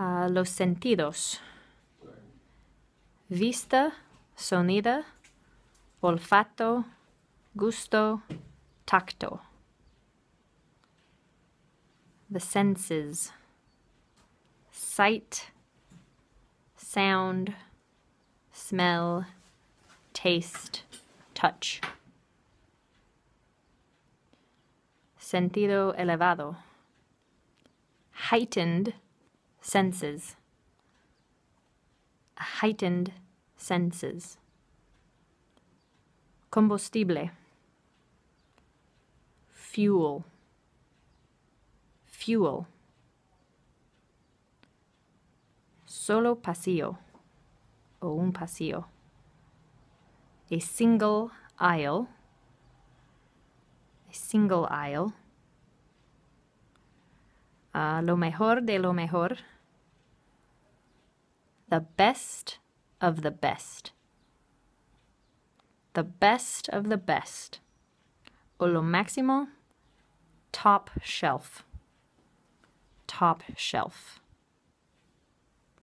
Ah, los sentidos. Vista, sonido, olfato, gusto, tacto. The senses. Sight, sound, smell, taste, touch. Sentido elevado. Heightened senses. Heightened senses. Combustible. Fuel. Fuel. Solo pasillo. O un pasillo. A single aisle. A single aisle. Ah, lo mejor de lo mejor. The best of the best. The best of the best. O lo máximo, top shelf. Top shelf.